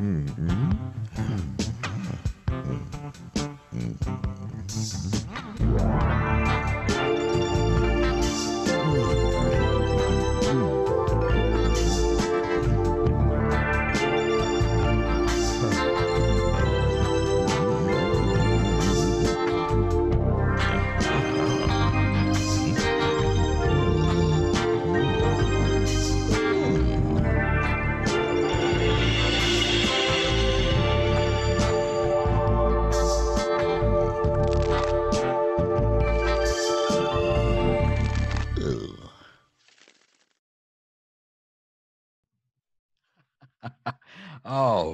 mm, mm.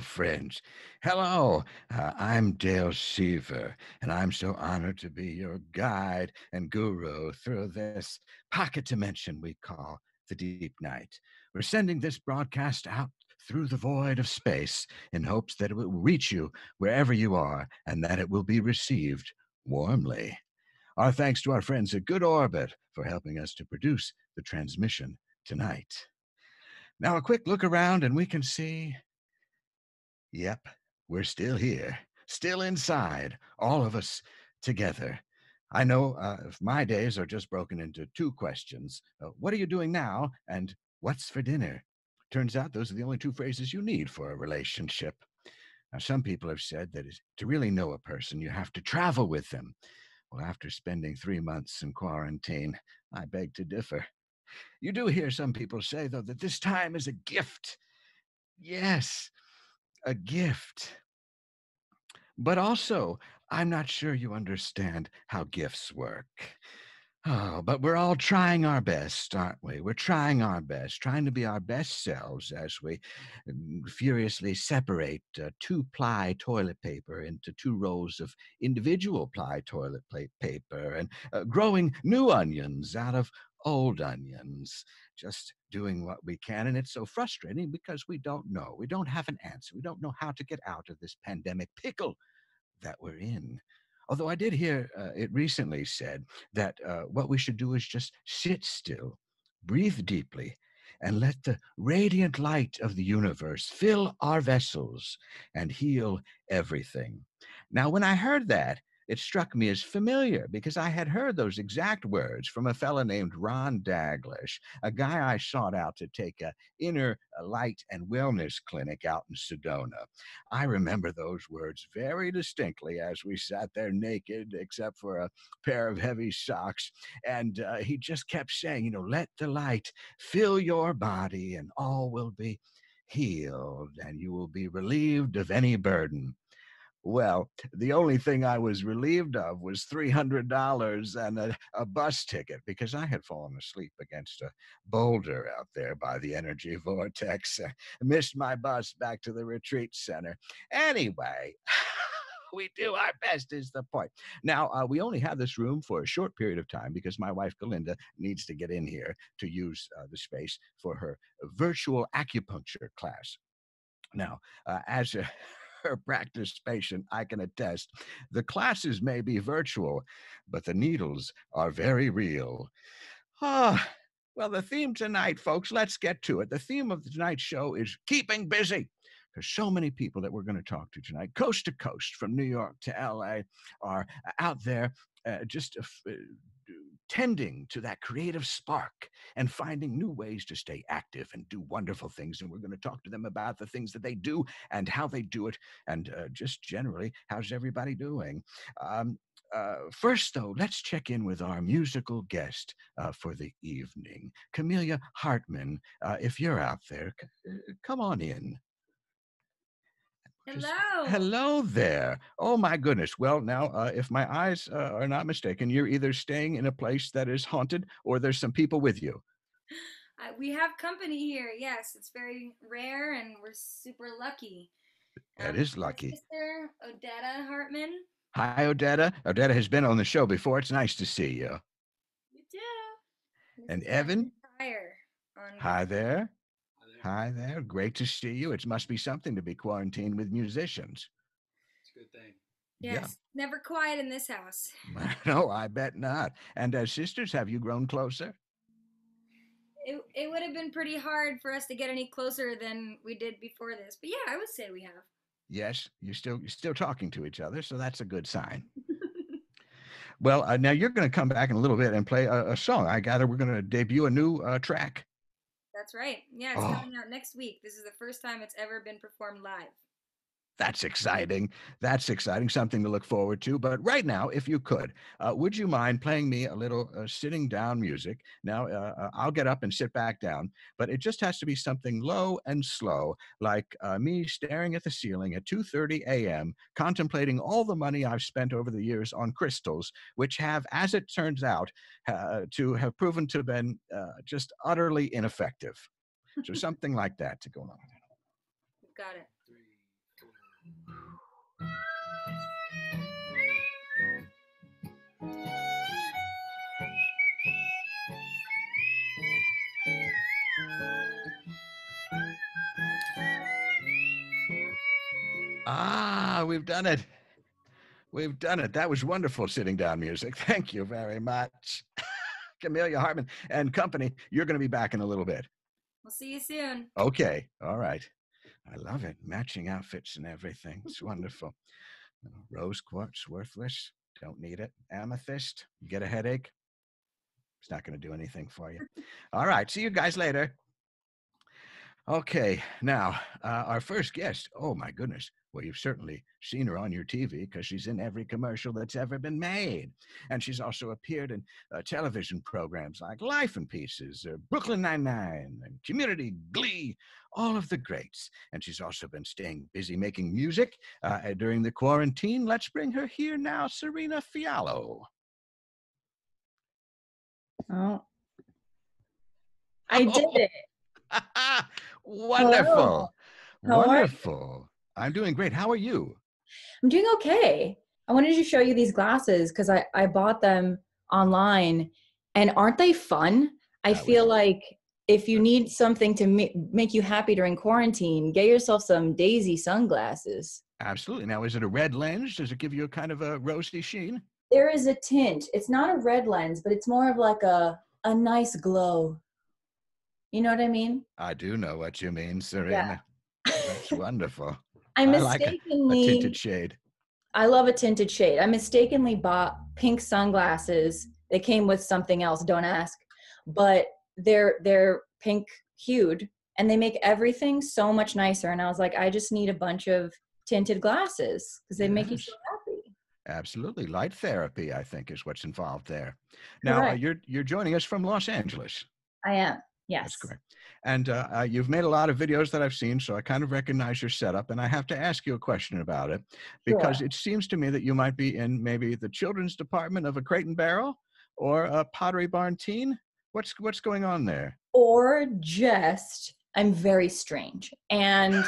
Friends. Hello, uh, I'm Dale Seever, and I'm so honored to be your guide and guru through this pocket dimension we call the deep night. We're sending this broadcast out through the void of space in hopes that it will reach you wherever you are and that it will be received warmly. Our thanks to our friends at Good Orbit for helping us to produce the transmission tonight. Now, a quick look around, and we can see yep, we're still here, still inside, all of us together. I know uh, if my days are just broken into two questions uh, What are you doing now? and What's for dinner? Turns out those are the only two phrases you need for a relationship. Now, some people have said that to really know a person, you have to travel with them. Well, after spending three months in quarantine, I beg to differ. You do hear some people say, though, that this time is a gift. Yes, a gift. But also, I'm not sure you understand how gifts work. Oh, but we're all trying our best, aren't we? We're trying our best, trying to be our best selves as we mm, furiously separate uh, two ply toilet paper into two rows of individual ply toilet paper and uh, growing new onions out of old onions, just doing what we can. And it's so frustrating because we don't know. We don't have an answer. We don't know how to get out of this pandemic pickle that we're in. Although I did hear uh, it recently said that uh, what we should do is just sit still, breathe deeply, and let the radiant light of the universe fill our vessels and heal everything. Now, when I heard that, it struck me as familiar because I had heard those exact words from a fellow named Ron Daglish, a guy I sought out to take a inner uh, light and wellness clinic out in Sedona. I remember those words very distinctly as we sat there naked, except for a pair of heavy socks. And uh, he just kept saying, you know, let the light fill your body and all will be healed and you will be relieved of any burden. Well, the only thing I was relieved of was $300 and a, a, bus ticket because I had fallen asleep against a boulder out there by the energy vortex. Uh, missed my bus back to the retreat center. Anyway. we do our best is the point. Now, uh, we only have this room for a short period of time because my wife, Galinda, needs to get in here to use uh, the space for her virtual acupuncture class. Now, uh, as a her practice patient, I can attest. The classes may be virtual, but the needles are very real. Ah, well, the theme tonight, folks, let's get to it. The theme of tonight's show is keeping busy. There's so many people that we're going to talk to tonight, coast to coast, from New York to LA, are out there uh, just uh, tending to that creative spark and finding new ways to stay active and do wonderful things. And we're going to talk to them about the things that they do and how they do it, and uh, just generally, how's everybody doing? Um, uh, first, though, let's check in with our musical guest uh, for the evening, Camellia Hartman. Uh, if you're out there, c- uh, come on in. Hello. hello there. Oh my goodness. Well, now, uh, if my eyes uh, are not mistaken, you're either staying in a place that is haunted or there's some people with you. Uh, we have company here. Yes, it's very rare, and we're super lucky. That um, is lucky. Sister Odetta Hartman. Hi, Odetta. Odetta has been on the show before. It's nice to see you. You too. And Evan. Hi there. Hi there. Great to see you. It must be something to be quarantined with musicians. It's a good thing. Yes. Yeah. Never quiet in this house. no, I bet not. And as sisters, have you grown closer? it, it would have been pretty hard for us to get any closer than we did before this. But yeah, I would say we have. Yes, you're still you're still talking to each other, so that's a good sign. well, uh, now you're going to come back in a little bit and play a, a song. I gather we're going to debut a new uh, track. That's right. Yeah, it's Oh. coming out next week. This is the first time it's ever been performed live. That's exciting. That's exciting. Something to look forward to. But right now, if you could, uh, would you mind playing me a little uh, sitting down music? Now, uh, uh, I'll get up and sit back down, but it just has to be something low and slow, like uh, me staring at the ceiling at 2:30 a.m., contemplating all the money I've spent over the years on crystals, which have, as it turns out, to have proven to have been uh, just utterly ineffective. So something like that to go along got it. Ah, we've done it. We've done it. That was wonderful sitting down music. Thank you very much. Camellia Hartman and company, you're going to be back in a little bit. We'll see you soon. Okay. All right. I love it. Matching outfits and everything. It's wonderful. Rose quartz, worthless. Don't need it. Amethyst, you get a headache. It's not going to do anything for you. All right. See you guys later. Okay. Now, uh, our first guest. Oh, my goodness. Well, you've certainly seen her on your TV because she's in every commercial that's ever been made. And she's also appeared in uh, television programs like Life in Pieces, uh, Brooklyn Nine-Nine, and Community, Glee, all of the greats. And she's also been staying busy making music uh, uh, during the quarantine. Let's bring her here now, Cyrina Fiallo. Oh. I did it. Wonderful. How are you? Wonderful. I'm doing great. How are you? I'm doing okay. I wanted to show you these glasses because I, I bought them online and aren't they fun? I was- feel like if you need something to ma- make you happy during quarantine, get yourself some Daisy sunglasses. Absolutely. Now, is it a red lens? Does it give you a kind of a rosy sheen? There is a tint. It's not a red lens, but it's more of like a, a nice glow. You know what I mean? I do know what you mean, Cyrina. That's wonderful. I I like a- A mistakenly tinted shade. I love a tinted shade. I mistakenly bought pink sunglasses. They came with something else, don't ask. But they're they're pink hued and they make everything so much nicer. And I was like, I just need a bunch of tinted glasses because they make you Yes. feel happy. Absolutely. Light therapy, I think, is what's involved there. Now, uh, you're you're joining us from Los Angeles. I am. Yes. That's correct. And uh, uh, you've made a lot of videos that I've seen, so I kind of recognize your setup. And I have to ask you a question about it because Sure. it seems to me that you might be in maybe the children's department of a Crate and Barrel or a Pottery Barn Teen. What's what's going on there? Or just I'm very strange. And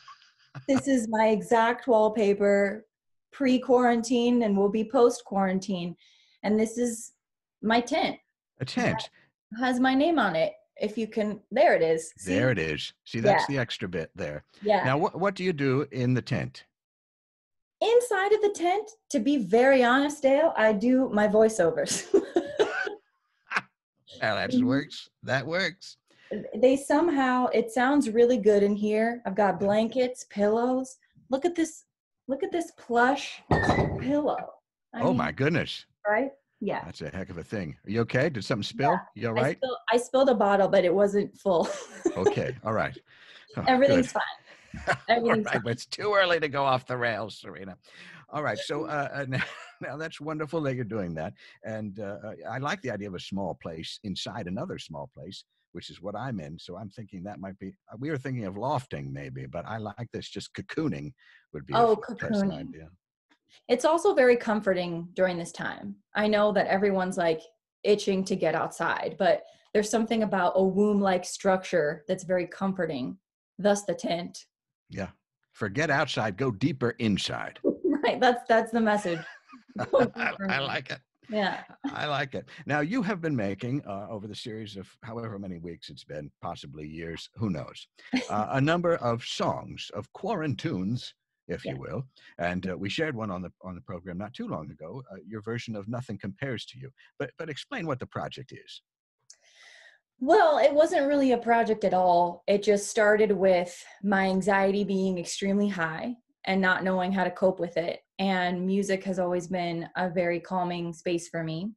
this is my exact wallpaper pre-quarantine and will be post-quarantine. And this is my tent. A tent. has my name on it. If you can, there it is. See? There it is. See, that's Yeah. the extra bit there. Yeah. Now, what what do you do in the tent? Inside of the tent, to be very honest, Dale, I do my voiceovers. Well, that Mhm. works. That works. they somehow, it sounds really good in here. I've got blankets, pillows. Look at this. Look at this plush pillow. I oh mean, my goodness, Right? Yeah. that's a heck of a thing. Are you okay? Did something spill? You all I, right? spilled, I spilled a bottle, but it wasn't full. Okay. All right. Oh, Everything's good. fine. All Everything's right, it's too early to go off the rails, Cyrina. All right, so uh, uh, now, now that's wonderful that you're doing that, and uh, uh, I like the idea of a small place inside another small place, which is what I'm in. So I'm thinking that might be. We were thinking of lofting maybe, but I like this. Just cocooning would be a Oh, pleasant cocooning. idea. It's also very comforting during this time. I know that everyone's like itching to get outside, but there's something about a womb like structure that's very comforting, thus the tent. Yeah. Forget outside, go deeper inside. right, that's that's the message. I, I like it. Yeah. I like it. Now, you have been making, uh, over the series of however many weeks it's been, possibly years, who knows, uh, a number of songs, of quarantunes, if Yeah. you will. And uh, we shared one on the on the program not too long ago. Uh, your version of "Nothing Compares to You." But but explain what the project is. Well, it wasn't really a project at all. It just started with my anxiety being extremely high and not knowing how to cope with it. And music has always been a very calming space for me.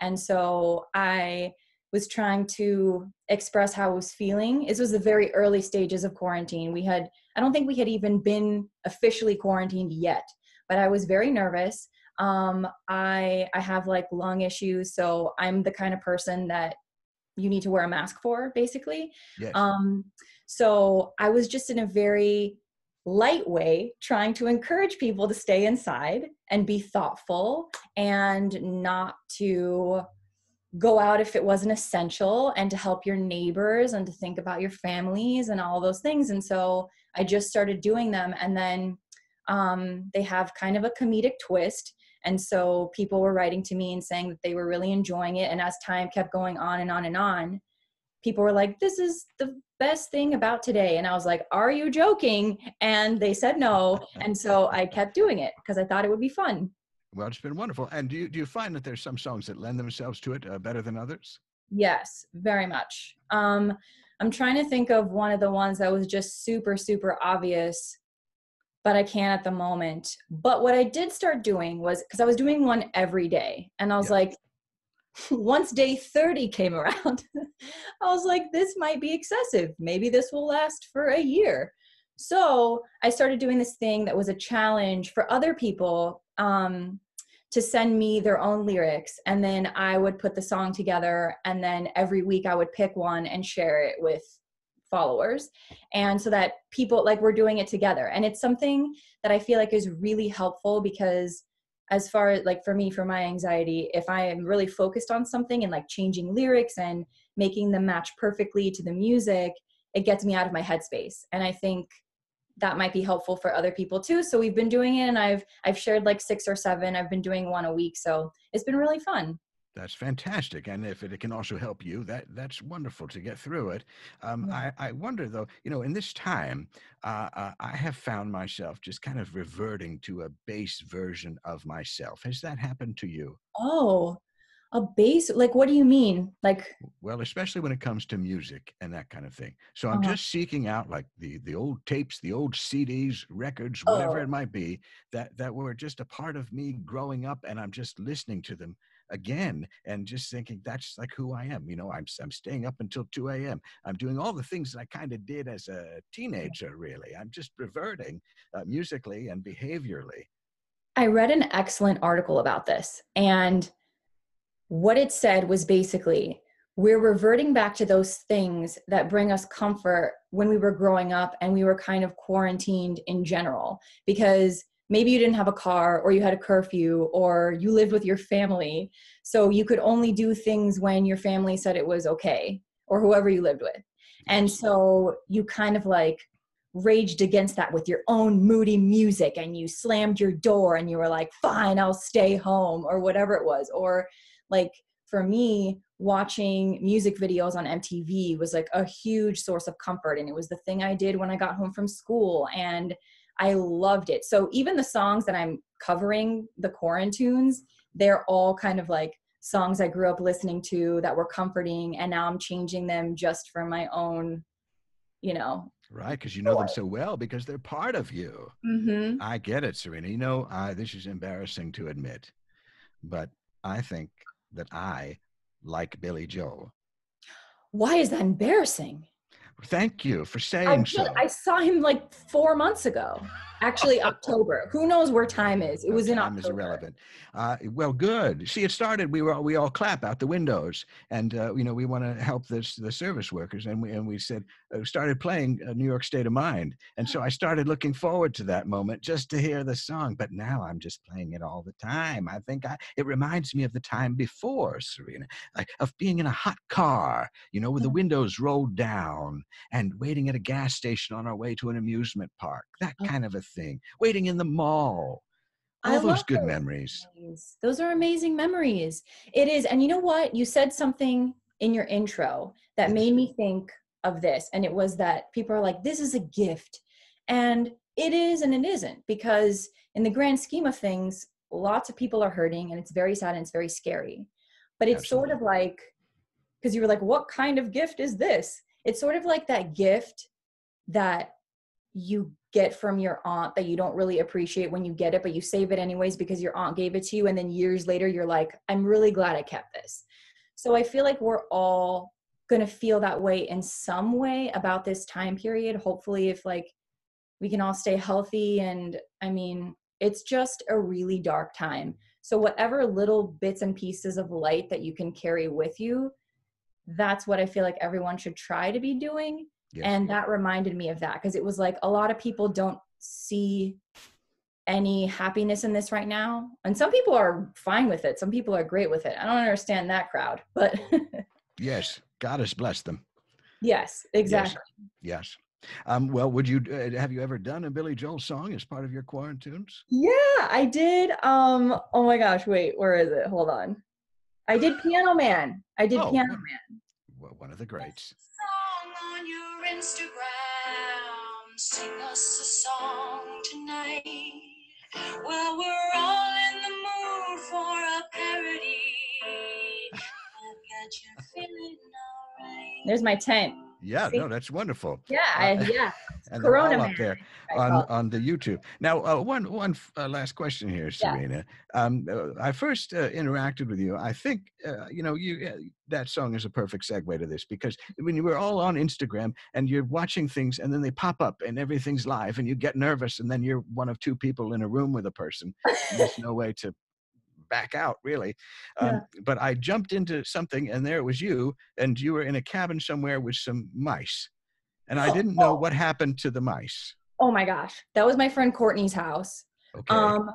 And so I was trying to express how I was feeling. This was the very early stages of quarantine. We had, I don't think we had even been officially quarantined yet, but I was very nervous. Um, I I have like lung issues, so I'm the kind of person that you need to wear a mask for basically Yes. um so i was just in a very light way trying to encourage people to stay inside and be thoughtful and not to go out if it wasn't essential and to help your neighbors and to think about your families and all those things and so i just started doing them and then um, they have kind of a comedic twist and so people were writing to me and saying that they were really enjoying it. And as time kept going on and on and on, people were like, this is the best thing about today. And I was like, are you joking? And they said no. And so I kept doing it because I thought it would be fun. Well, it's been wonderful. And do you, do you find that there's some songs that lend themselves to it uh, better than others? Yes, very much. Um, I'm trying to think of one of the ones that was just super, super obvious but I can't at the moment. But what I did start doing was because I was doing one every day, and I was Yeah. like, once day 30 came around, I was like, this might be excessive. Maybe this will last for a year. So I started doing this thing that was a challenge for other people um, to send me their own lyrics. And then I would put the song together. And then every week I would pick one and share it with followers and so that people like we're doing it together and it's something that i feel like is really helpful because as far as like for me for my anxiety if i am really focused on something and like changing lyrics and making them match perfectly to the music it gets me out of my headspace and i think that might be helpful for other people too so we've been doing it and i've i've shared like six or seven i've been doing one a week so it's been really fun That's fantastic, and if it can also help you, that that's wonderful to get through it. Um, Yeah. I, I wonder though, you know, in this time, uh, uh, I have found myself just kind of reverting to a base version of myself. Has that happened to you? oh a bass like what do you mean like Well, especially when it comes to music and that kind of thing. So I'm Uh-huh. just seeking out like the the old tapes, the old CDs, records, whatever Oh. it might be, that that were just a part of me growing up, and I'm just listening to them again and just thinking that's like who I am. You know, I'm I'm staying up until 2 a.m. I'm doing all the things that I kind of did as a teenager. Really, I'm just reverting uh, musically and behaviorally. I read an excellent article about this, and what it said was basically we're reverting back to those things that bring us comfort when we were growing up and we were kind of quarantined in general. Because maybe you didn't have a car or you had a curfew or you lived with your family so you could only do things when your family said it was okay or whoever you lived with. And so you kind of like raged against that with your own moody music and you slammed your door and you were like fine i'll stay home or whatever it was. Or like for me watching music videos on mtv was like a huge source of comfort and it was the thing i did when i got home from school and i loved it so even the songs that i'm covering the quarantunes they're all kind of like songs i grew up listening to that were comforting and now i'm changing them just for my own you know Right, because you know them so well because they're part of you. mm-hmm. I get it, Cyrina. You know, I, this is embarrassing to admit, but I think that I like Billy Joel. why is that embarrassing Thank you for saying did- so. I saw him like four months ago. Actually, October. Who knows where time is? It No, was in October. time is irrelevant. Uh, well, good. See, it started. We were we all clap out the windows, and uh, you know we want to help this the service workers, and we and we said uh, started playing uh, New York State of Mind, and so I started looking forward to that moment just to hear the song. But now I'm just playing it all the time. I think I, it reminds me of the time before, Cyrina, like of being in a hot car, you know, with the windows rolled down, and waiting at a gas station on our way to an amusement park, that Oh. kind of a thing. Waiting in the mall. All I those good those memories. memories. Those are amazing memories. It is. And you know what? You said something in your intro that Yes. made me think of this. And it was that people are like, this is a gift. And it is and it isn't because in the grand scheme of things, lots of people are hurting and it's very sad and it's very scary. But it's sort of like because you were like, what kind of gift is this? It's sort of like that gift that you get from your aunt that you don't really appreciate when you get it, but you save it anyways because your aunt gave it to you. And then years later, you're like, I'm really glad I kept this. So I feel like we're all going to feel that way in some way about this time period. Hopefully, if like we can all stay healthy. And I mean, it's just a really dark time. So, whatever little bits and pieces of light that you can carry with you, that's what I feel like everyone should try to be doing. Yes. And that reminded me of that because it was like a lot of people don't see any happiness in this right now. And some people are fine with it. Some people are great with it. I don't understand that crowd, but yes, God has blessed them. Yes, exactly. Yes. yes. Um, well, would you uh, have you ever done a Billy Joel song as part of your quarantunes? Yeah, I did. Um, oh my gosh, wait, where is it? Hold on. I did Piano Man. I did oh, Piano Man. Well, one of the greats. Song on your Instagram. Sing us a song tonight. Well, we're all in the mood for a parody. There's my tent. Yeah, See? no, that's wonderful. Yeah, uh, yeah. and Corona they're all up there on on the YouTube. Now, uh, one one uh, last question here, Cyrina. Yeah. Um, uh, I first uh, interacted with you. I think uh, you know you that song is a perfect segue to this because when you were all on Instagram and you're watching things and then they pop up and everything's live and you get nervous and then you're one of two people in a room with a person. There's no way to back out really um, yeah. but i jumped into something and there it was you and you were in a cabin somewhere with some mice and i didn't know what happened to the mice. Oh my gosh. That was my friend courtney's house. Okay. um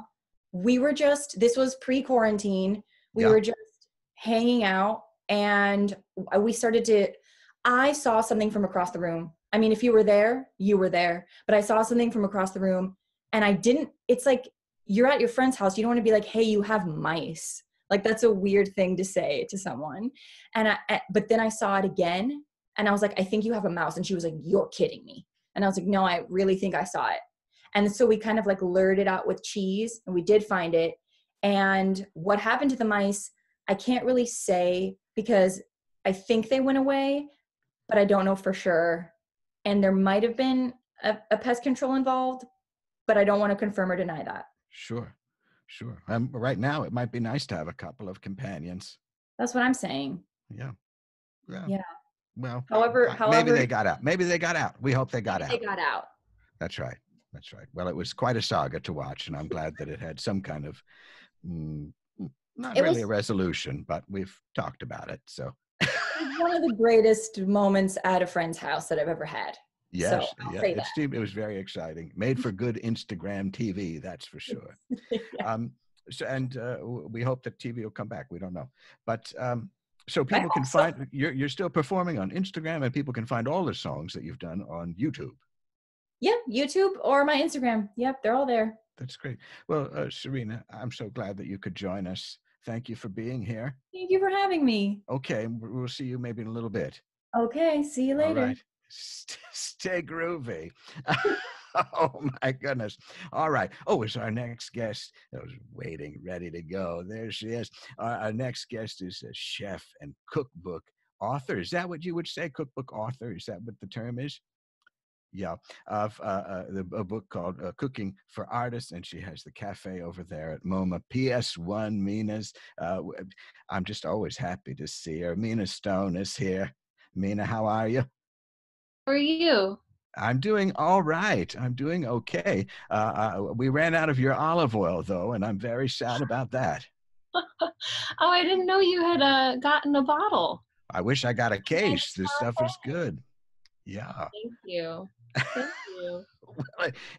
we were just this was pre-quarantine. We yeah. were just hanging out and we started to i saw something from across the room. I mean if you were there you were there. But i saw something from across the room and i didn't it's like you're at your friend's house. You don't want to be like hey you have mice. Like that's a weird thing to say to someone. And i but then i saw it again and i was like i think you have a mouse and she was like you're kidding me and i was like no i really think i saw it and so we kind of like lured it out with cheese and we did find it and what happened to the mice i can't really say because i think they went away but i don't know for sure and there might have been a, a pest control involved but i don't want to confirm or deny that Sure, sure. Um, right now, it might be nice to have a couple of companions. That's what I'm saying. Yeah. Yeah. Yeah. Well, however, however, maybe they got out. Maybe they got out. We hope they got out. They got out. That's right. That's right. Well, it was quite a saga to watch, and I'm glad that it had some kind of, mm, mm not it really was, a resolution, but we've talked about it. So. one of the greatest moments at a friend's house that I've ever had. Yes, so yeah, it was very exciting. Made for good Instagram TV, that's for sure. yeah. um, so, and uh, we hope that TV will come back. We don't know, but um, so people can find you're you're still performing on Instagram, and people can find all the songs that you've done on YouTube. Yeah, YouTube or my Instagram. Yep, they're all there. That's great. Well, uh, Cyrina, I'm so glad that you could join us. Thank you for being here. Thank you for having me. Okay, we'll see you maybe in a little bit. Okay, see you later. All right. Stay groovy. oh my goodness. All right. Oh, it's our next guest. I was waiting, ready to go. There she is. Our, our next guest is a chef and cookbook author. Is that what you would say? Cookbook author? Is that what the term is? Yeah, of uh, uh, a book called uh, Cooking for Artists, and she has the cafe over there at MoMA. PS1 Mina's. Uh, I'm just always happy to see her. Mina Stone is here. Mina, how are you? How are you? I'm doing all right. I'm doing okay. Uh, uh, we ran out of your olive oil, though, and I'm very sad about that. oh, I didn't know you had uh, gotten a bottle. I wish I got a case. This stuff is good. Yeah. Thank you. Thank you.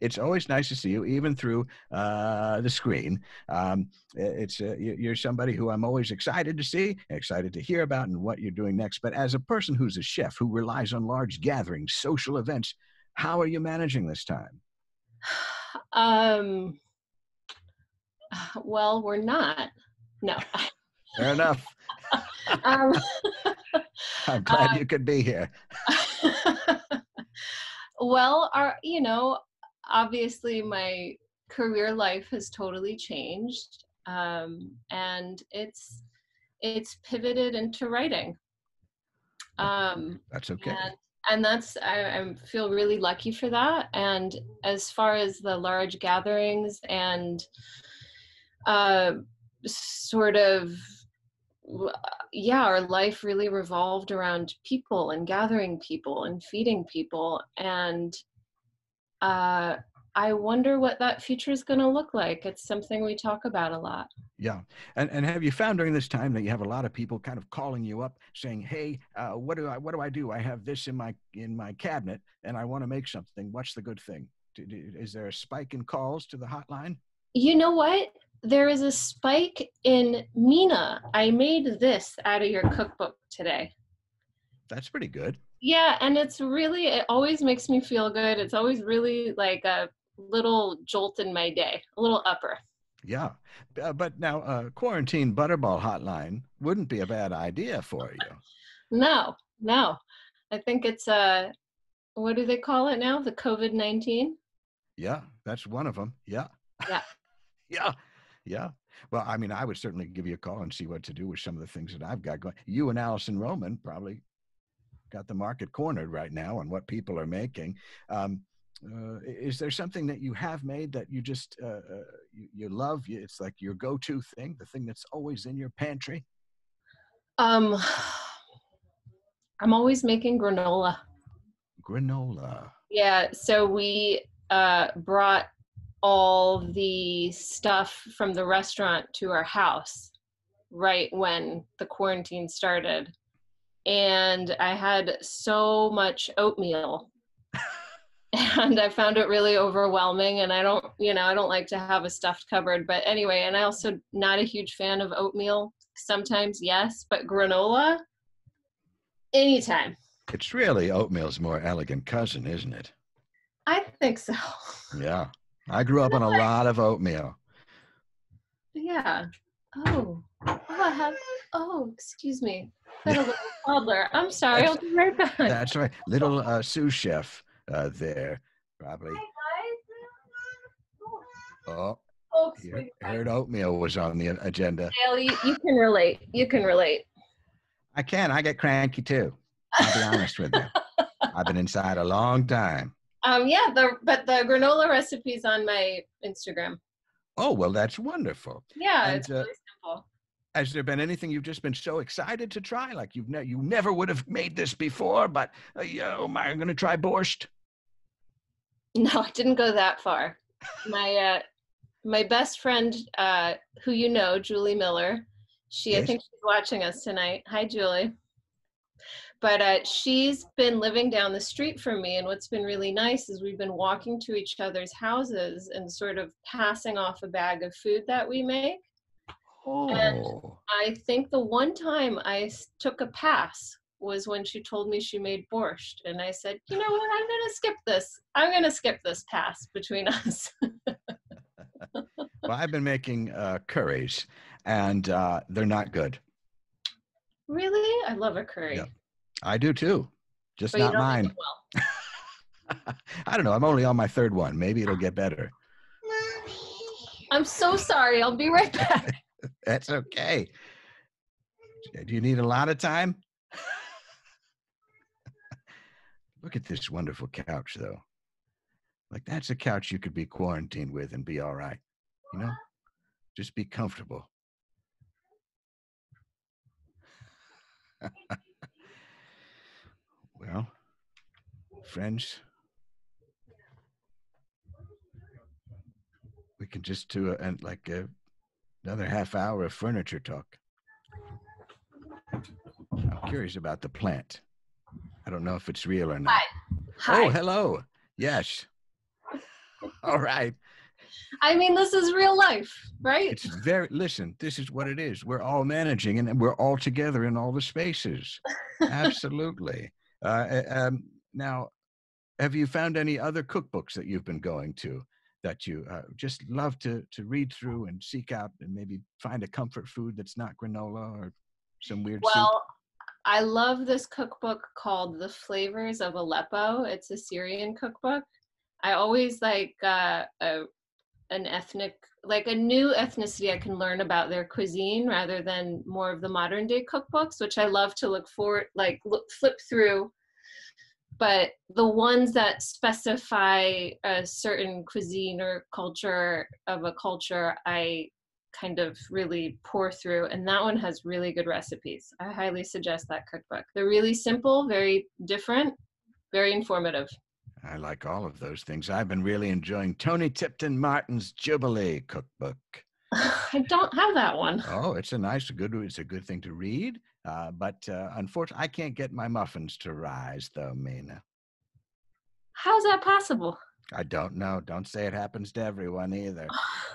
it's always nice to see you, even through uh, the screen. Um, it's uh, you're somebody who I'm always excited to see, excited to hear about, and what you're doing next. But as a person who's a chef who relies on large gatherings, social events, how are you managing this time? Um. Well, we're not. No. Fair enough. um, I'm glad uh, you could be here. Well, our you know, obviously my career life has totally changed, um, and it's it's pivoted into writing. Um, That's okay. and, and that's I, I feel really lucky for that. And as far as the large gatherings and uh, sort of yeah, our life really revolved around people and gathering people and feeding people. And uh, I wonder what that future is going to look like. It's something we talk about a lot. Yeah. And and have you found during this time that you have a lot of people kind of calling you up saying, "Hey, uh, what do I what do I do? I have this in my in my cabinet and I want to make something. What's the good thing?" Is there a spike in calls to the hotline? You know what? There is a spike in Mina. I made this out of your cookbook today. That's pretty good. Yeah, and it's really, it always makes me feel good. It's always really like a little jolt in my day, a little upper. Yeah. Uh, but now, uh, quarantine butterball hotline wouldn't be a bad idea for you. No, no. I think it's, uh, what do they call it now? The COVID 19? Yeah, that's one of them. Yeah. Yeah. yeah. Yeah. Well, I mean, I would certainly give you a call and see what to do with some of the things that I've got going. You and Alison Roman probably got the market cornered right now on what people are making. Um, uh, is there something that you have made that you just uh, uh, you, you love? It's like your go-to thing, the thing that's always in your pantry. Um, I'm always making granola. Granola. Yeah, so we uh, brought all the stuff from the restaurant to our house right when the quarantine started. And I had so much oatmeal. and I found it really overwhelming. And I don't, you know, I don't like to have a stuffed cupboard. But anyway, and I also not a huge fan of oatmeal. Sometimes, yes, but granola, anytime. It's really oatmeal's more elegant cousin, isn't it? I think so. Yeah. I grew up on a lot of oatmeal. Yeah. Oh. Oh, I have. Oh, excuse me. A little toddler. I'm sorry. I'll be right back. That's right. Little uh, sous chef uh, there, probably. Oh, Oh, sweet. heard oatmeal was on the agenda. Dale, you, you can relate. You can relate. I can. I get cranky too. I'll be honest with you. I've been inside a long time. Um, yeah, the but the granola recipe's on my Instagram. Oh well, that's wonderful. Yeah, And, it's uh, really simple. Has there been anything you've just been so excited to try? Like you've ne- you never would have made this before, but uh, oh my, I'm going to try borscht. No, I didn't go that far. My uh, my best friend, uh, who you know, Julie Miller. She, I think she's watching us tonight. Hi, Julie. But uh, she's been living down the street from me, and what's been really nice is we've been walking to each other's houses and sort of passing off a bag of food that we make. Oh, I think the one time I took a pass was when she told me she made borscht, and I said, "You know what? I'm gonna skip this. I'm gonna skip this pass between us." well, I've been making uh, curries, and uh, they're not good. really, I love a curry, Yeah, I do too, just but not mine. well. I don't know. I'm only on my third one. Maybe it'll get better. I'm so sorry. I'll be right back. That's okay. Do you need a lot of time? Look at this wonderful couch, though. Like, that's a couch you could be quarantined with and be all right. You know, just be comfortable. Well, friends, we can just do a, and like a, another half hour of furniture talk. I'm curious about the plant. I don't know if it's real or not. Hi. Hi. Oh, hello. Yes. All right. I mean, this is real life, right? It's very, listen, this is what it is. We're all managing and we're all together in all the spaces. Absolutely. Uh, um, now, have you found any other cookbooks that you've been going to that you uh, just love to, to read through and seek out and maybe find a comfort food that's not granola or some weird soup? Well, I love this cookbook called The Flavors of Aleppo. It's a Syrian cookbook. I always like uh, uh, an ethnic like a new ethnicity I can learn about their cuisine rather than more of the modern day cookbooks, which I love to look for, like look, flip through. But the ones that specify a certain cuisine or culture of a culture, I kind of really pour through. And that one has really good recipes. I highly suggest that cookbook. They're really simple, very different, very informative. I like all of those things. I've been really enjoying Toni Tipton Martin's Jubilee cookbook. I don't have that one. Oh, it's a nice, good. It's a good thing to read. Uh, but uh, unfortunately, I can't get my muffins to rise, though, Mina. How's that possible? I don't know. Don't say it happens to everyone either.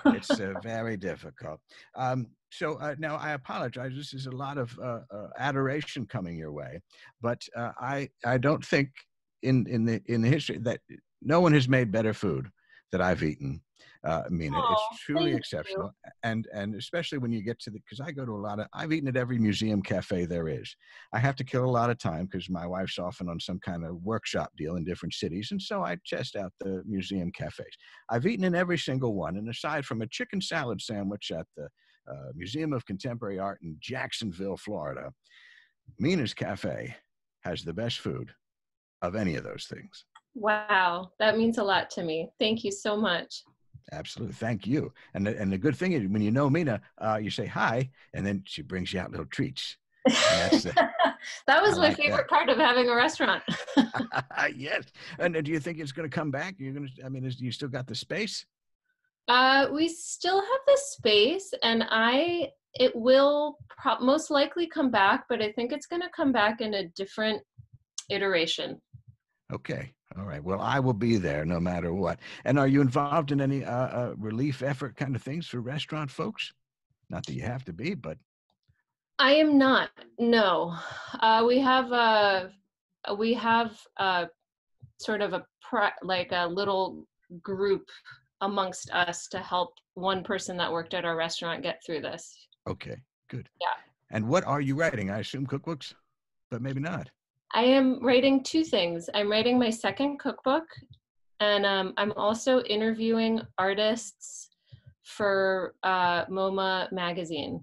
it's uh, very difficult. Um, so uh, now I apologize. This is a lot of uh, uh, adoration coming your way, but uh, I I don't think in in the in the history that no one has made better food that I've eaten. Uh, I mean, Aw, it's truly exceptional, and and especially when you get to the because I go to a lot of I've eaten at every museum cafe there is. I have to kill a lot of time because my wife's often on some kind of workshop deal in different cities, and so I test out the museum cafes. I've eaten in every single one, and aside from a chicken salad sandwich at the uh, Museum of Contemporary Art in Jacksonville, Florida, Mina's Cafe has the best food of any of those things. Wow, that means a lot to me. Thank you so much. Absolutely. Thank you. And the, and the good thing is when you know Mina, uh, you say hi, and then she brings you out little treats. the- that was I my like favorite that. part of having a restaurant. yes. And do you think it's going to come back? You're going to, I mean, is, you still got the space? Uh, we still have the space, and I it will pro- most likely come back, but I think it's going to come back in a different iteration. Okay. All right. Well, I will be there no matter what. And are you involved in any uh, uh, relief effort kind of things for restaurant folks? Not that you have to be, but I am not. No, uh, we have a we have a sort of a pri- like a little group amongst us to help one person that worked at our restaurant get through this. okay, good. Yeah. And what are you writing? I assume cookbooks, but maybe not. I am writing two things. I'm writing my second cookbook, and um, I'm also interviewing artists for uh, MoMA magazine.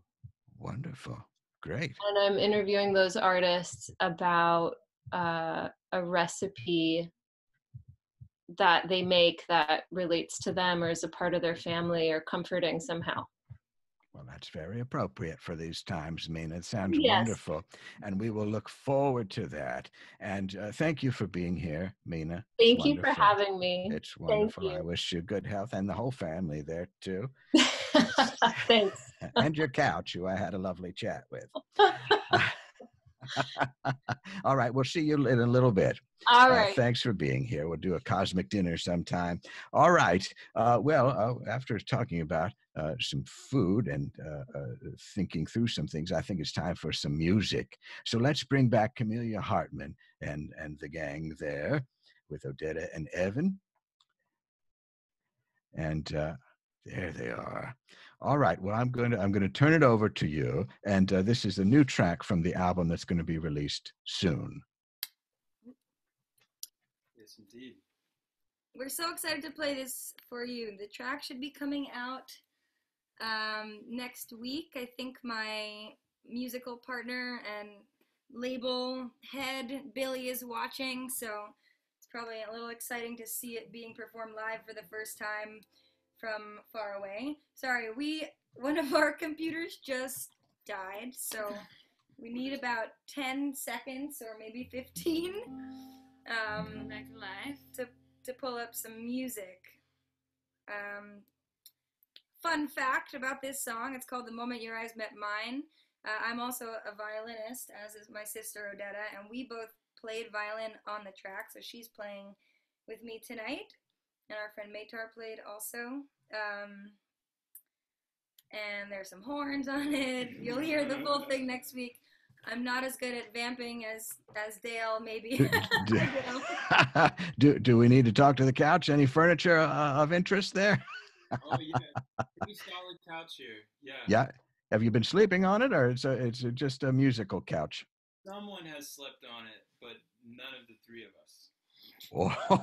Wonderful. Great. And I'm interviewing those artists about uh, a recipe that they make that relates to them or is a part of their family or comforting somehow. Well, that's very appropriate for these times, Mina. It sounds Yes. wonderful. And we will look forward to that. And uh, thank you for being here, Mina. Thank you for having me. It's wonderful. I wish you good health and the whole family there too. Thanks. and your couch, who I had a lovely chat with. All right, we'll see you in a little bit. All Uh, thanks for being here. We'll do a cosmic dinner sometime. All right. Uh, well, uh, after talking about uh, some food and uh, uh, thinking through some things, I think it's time for some music. So let's bring back Camellia Hartman and and the gang there with Odetta and Evan. And uh, there they are. All right. Well, I'm going to I'm going to turn it over to you. And uh, this is a new track from the album that's going to be released soon. Yes, indeed. We're so excited to play this for you. The track should be coming out um, next week. I think my musical partner and label head, Billy, is watching, so it's probably a little exciting to see it being performed live for the first time from far away. Sorry, we one of our computers just died, so we need about 10 seconds or maybe 15 um, back to life. to to pull up some music. Um, fun fact about this song: it's called "The Moment Your Eyes Met Mine." Uh, I'm also a violinist, as is my sister Odetta, and we both played violin on the track. So she's playing with me tonight, and our friend Matar played also. Um, and there's some horns on it. You'll hear the full thing next week. I'm not as good at vamping as as Dale maybe. do, do. do, do we need to talk to the couch? Any furniture uh, of interest there? Oh yeah, pretty solid couch here. Yeah. Yeah. Have you been sleeping on it, or it's a, it's a, just a musical couch? Someone has slept on it, but none of the three of us.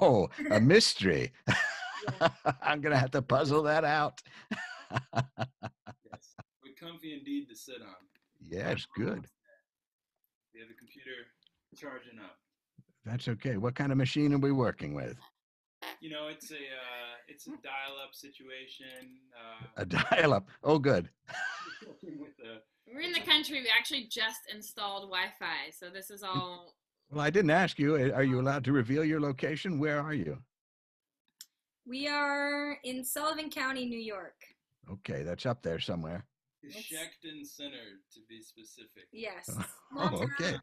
Oh, a mystery. I'm gonna have to puzzle that out. Yes. But comfy indeed to sit on. yes, good. We have a computer charging up. That's okay. What kind of machine are we working with? You know, it's a uh, it's a dial-up situation. Uh, A dial-up. Oh, good. with a We're in the country. We actually just installed Wi-Fi, so this is all. Well, I didn't ask you. uh, Are you allowed to reveal your location? Where are you? We are in Sullivan County, New York. Okay, that's up there somewhere. the It's- Sheckton Center, to be specific. Yes. Oh, small okay.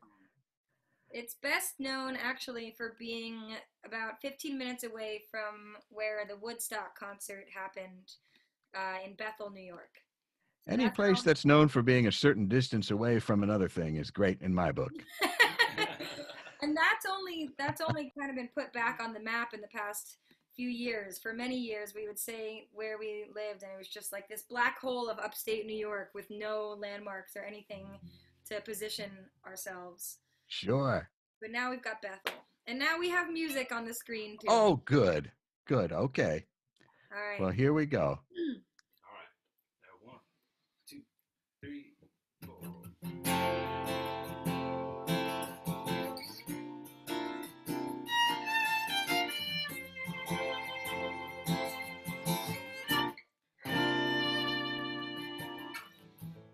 It's best known actually for being about 15 minutes away from where the Woodstock concert happened uh, in Bethel, New York. So Any that's place all- that's known for being a certain distance away from another thing is great in my book. and that's only that's only kind of been put back on the map in the past few years. For many years, we would say where we lived, and it was just like this black hole of upstate New York with no landmarks or anything to position ourselves. Sure. But now we've got Bethel, and now we have music on the screen too. Oh, good. Good. Okay. all right. Well, here we go. All right. Now, one, two, three, four.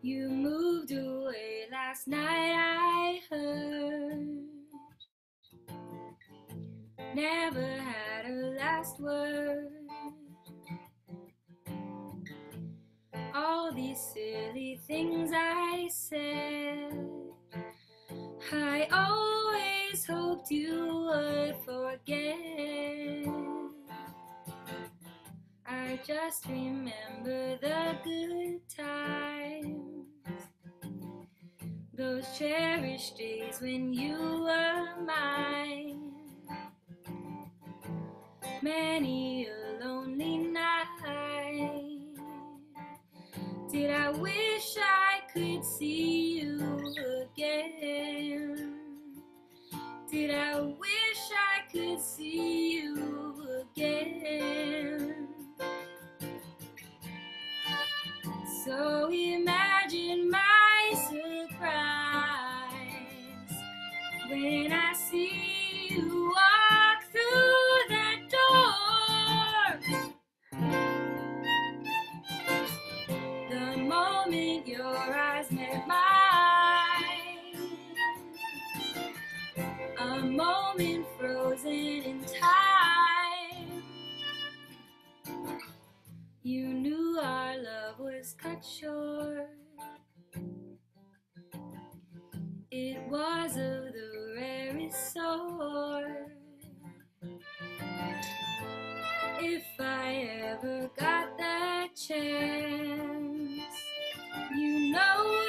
You moved away last night, I heard. Never had a last word. All these silly things I said. I always hoped you would forget. I just remember the good times. Those cherished days when you were mine. Many a lonely night. Did I wish I could see you again? Did I wish I could see you again? So imagine You knew our love was cut short. It was of the rarest sort. If I ever got that chance, you know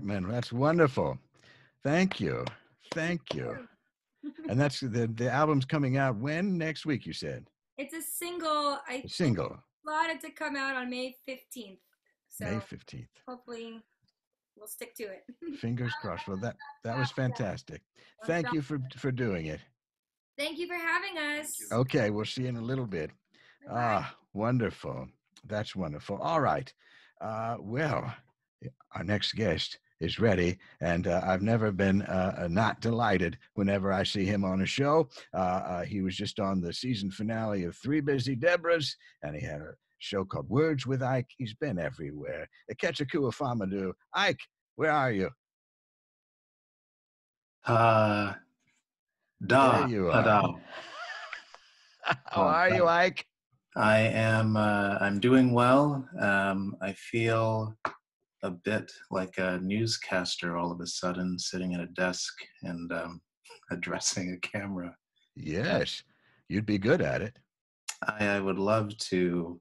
Hartman, that's wonderful. Thank you. Thank you. And that's the the album's coming out when next week you said. It's a single. I A single, slotted to come out on May 15th. So May 15th. hopefully we'll stick to it. Fingers crossed. Well, that that was fantastic. Thank you for for doing it. Thank you for having us. Okay, we'll see you in a little bit. Bye-bye. Ah, wonderful. That's wonderful. All right. Uh, well, our next guest is ready, and uh, I've never been uh, uh, not delighted whenever I see him on a show. Uh, uh, he was just on the season finale of Three Busy Debras, and he had a show called Words with Ike. He's been everywhere. Ikechukwu Ufomadu. Ike, where are you? Uh, da, There you are. da. How are you, Ike? I am. Uh, I'm doing well. Um, I feel a bit like a newscaster all of a sudden, sitting at a desk and um, addressing a camera. Yes, you'd be good at it. I, I would love to,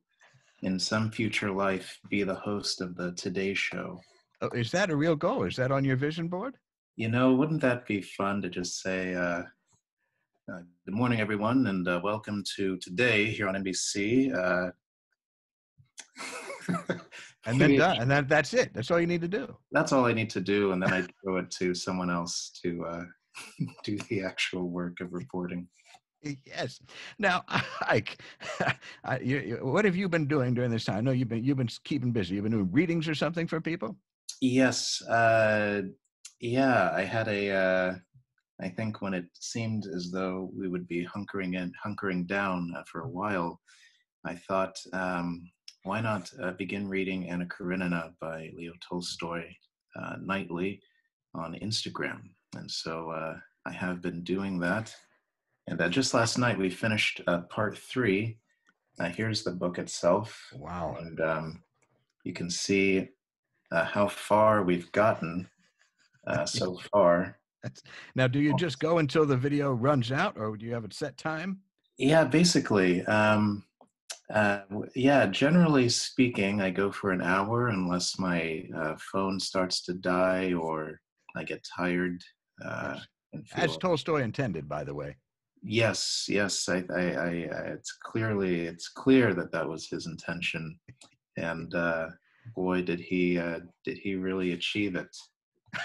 in some future life, be the host of the Today Show. Oh, is that a real goal? Is that on your vision board? You know, wouldn't that be fun to just say, uh, uh, good morning, everyone, and uh, welcome to today here on NBC. And then done. And that, that's it. That's all you need to do. That's all I need to do, and then I throw it to someone else to uh, do the actual work of reporting. Yes. Now, Ike, you, what have you been doing during this time? I know you've been you've been keeping busy. You've been doing readings or something for people. Yes, uh, yeah, I had a. Uh, I think when it seemed as though we would be hunkering in, hunkering down uh, for a while, I thought, um, why not uh, begin reading Anna Karenina by Leo Tolstoy uh, nightly on Instagram? And so uh, I have been doing that. And uh, just last night we finished uh, part three. Uh, here's the book itself. Wow. And um, you can see uh, how far we've gotten uh, so far. Now, do you just go until the video runs out, or do you have a set time? Yeah, basically. Um, uh, yeah, generally speaking, I go for an hour unless my uh, phone starts to die or I get tired. Uh, Yes. and feel As Tolstoy intended, by the way. Yes, yes, I, I, I, I, it's clearly, it's clear that that was his intention, and uh, boy, did he, uh, did he really achieve it.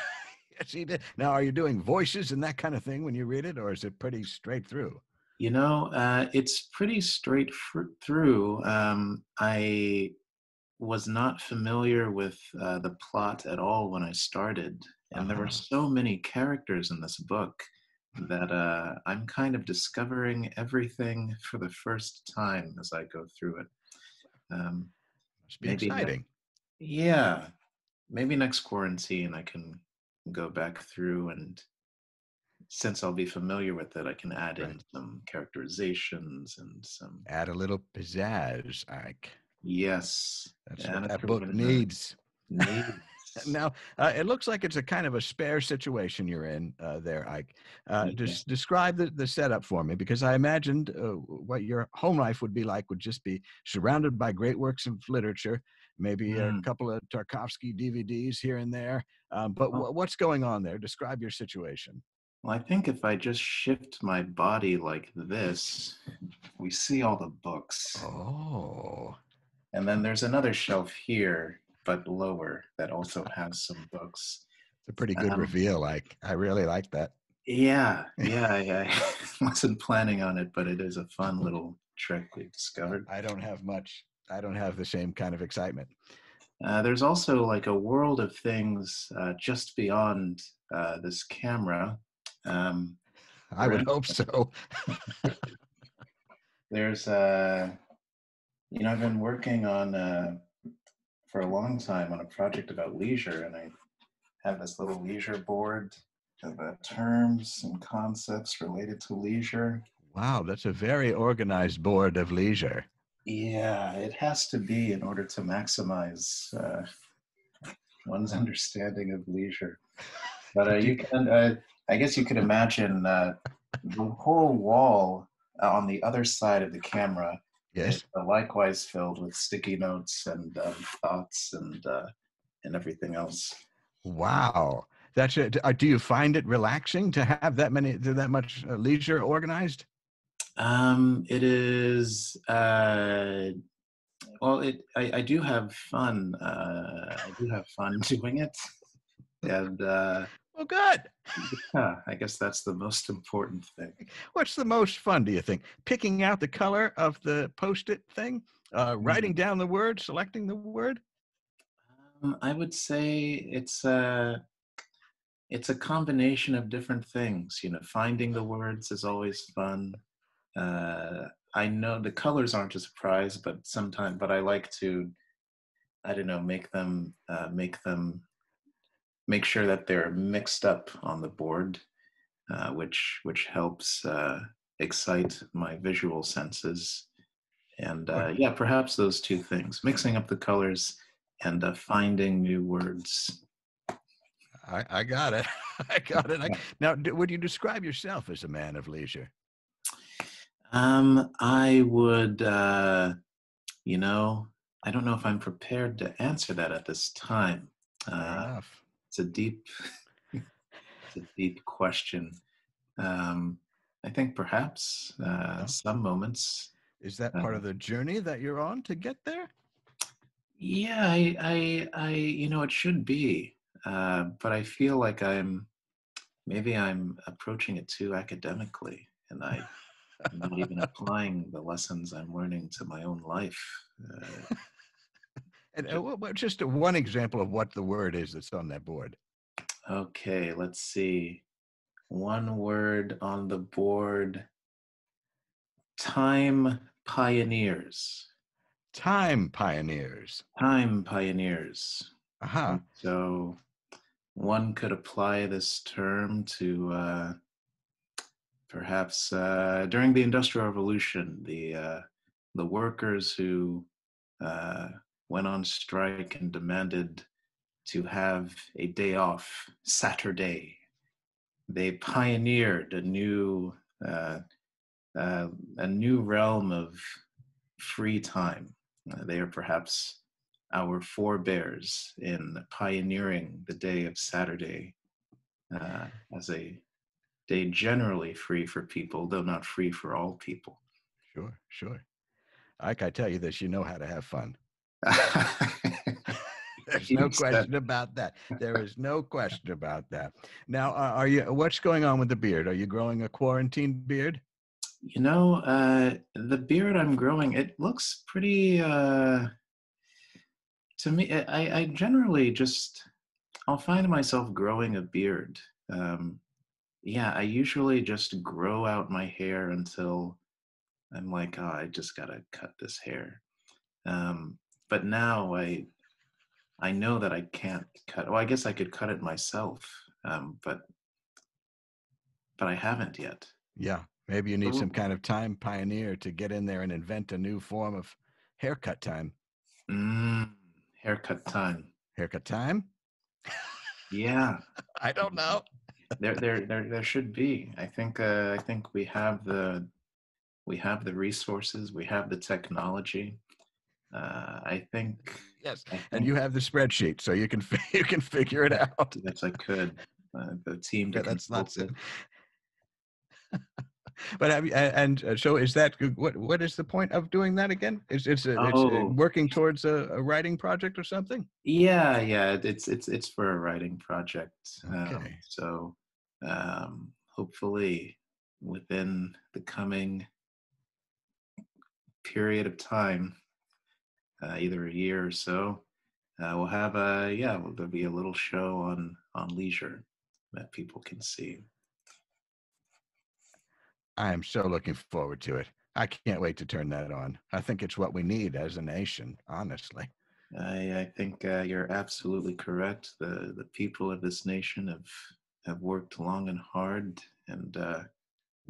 Yes, he did. Now, are you doing voices and that kind of thing when you read it, or is it pretty straight through? You know, uh, it's pretty straight through. Um, I was not familiar with uh, the plot at all when I started, and there were Uh-huh. so many characters in this book that uh, I'm kind of discovering everything for the first time as I go through it. Um, Must be Maybe, exciting. yeah, maybe next quarantine I can go back through and since I'll be familiar with it, I can add in some characterizations and some Add a little pizzazz, Ike. yes. That's Anna what that book needs. needs. Now, uh, it looks like it's a kind of a spare situation you're in uh, there, Ike. Uh, Yeah. just describe the, the setup for me, because I imagined uh, what your home life would be like would just be surrounded by great works of literature, maybe a Mm. couple of Tarkovsky DVDs here and there. Um, but wha- what's going on there? Describe your situation. Well, I think if I just shift my body like this, we see all the books. Oh, And then there's another shelf here, but lower, that also has some books. it's a pretty good Um, reveal, Like, I really like that. Yeah, yeah, I, I wasn't planning on it, but it is a fun little trick we discovered. I don't have much. I don't have the same kind of excitement. uh, there's also like a world of things uh, just beyond uh, this camera. Um, I would hope so. there's uh you know i've been working on uh for a long time on a project about leisure and i have this little leisure board of uh, terms and concepts related to leisure Wow, that's a very organized board of leisure. yeah it has to be in order to maximize uh, one's understanding of leisure but uh, you can uh, i guess you could imagine uh, the whole wall uh, on the other side of the camera Yes. is, uh, likewise filled with sticky notes and um, thoughts and uh, and everything else. Wow. That's it. Uh, Do you find it relaxing to have that many, that much uh, leisure organized? Um, it is uh, well. It I, I do have fun. Uh, I do have fun doing it, and uh, Well, good. yeah, I guess that's the most important thing. What's the most fun, do you think? Picking out the color of the post it thing? Uh, writing down the word, selecting the word? Um, I would say it's a it's a combination of different things. You know, finding the words is always fun. Uh, I know the colors aren't a surprise, but sometimes, but I like to, I don't know, make them uh, make them make sure that they're mixed up on the board, uh, which which helps uh, excite my visual senses. And uh, yeah, perhaps those two things: mixing up the colors and uh, finding new words. I, I got it. I got it. I, now, d- would you describe yourself as a man of leisure? Um, I would, uh, you know, I don't know if I'm prepared to answer that at this time. Uh. It's a deep, it's a deep question. Um, I think perhaps uh, Yeah. some moments. Is that part uh, of the journey that you're on to get there? Yeah, I, I, I, you know, it should be, uh, but I feel like I'm, maybe I'm approaching it too academically, and I, I'm not even applying the lessons I'm learning to my own life. Uh, And uh, just one example of what the word is that's on that board. okay, let's see. One word on the board. Time pioneers. Time pioneers. Time pioneers. Aha. So one could apply this term to uh, perhaps uh, during the Industrial Revolution, the uh, the workers who uh, went on strike and demanded to have a day off, Saturday. They pioneered a new uh, uh, a new realm of free time. Uh, they are perhaps our forebears in pioneering the day of Saturday uh, as a day generally free for people, though not free for all people. Sure, sure. I tell you this, you know how to have fun. There's no question about that. There is no question about that. Now, are you? What's going on with the beard? Are you growing a quarantine beard? You know, uh, the beard I'm growing, it looks pretty. Uh, to me, I, I generally just, I'll find myself growing a beard. Um, yeah, I usually just grow out my hair until I'm like, oh, I just gotta cut this hair. Um, but now I, I know that I can't cut. Well, I guess I could cut it myself, um, but, but I haven't yet. Yeah, maybe you need some kind of time pioneer to get in there and invent a new form of haircut time. Mm, haircut time. Haircut time? Yeah, I don't know. there, there, there, there should be. I think, uh, I think we have the, we have the resources, we have the technology. Uh, I think. Yes, I and you have the spreadsheet, so you can you can figure it out. Yes, I could. Uh, the team Yeah, that's not with. But have you, and uh, so is that good- what? What is the point of doing that again? Is it's, a, it's uh, Oh. working towards a, a writing project or something? Yeah, yeah. It's it's it's for a writing project. Um, Okay. so um, hopefully within the coming period of time, uh, either a year or so, uh, we'll have a yeah, well, there'll be a little show on on leisure that people can see. I am so looking forward to it. I can't wait to turn that on. I think it's what we need as a nation, honestly. I, I think uh, you're absolutely correct. The the people of this nation have have worked long and hard and uh,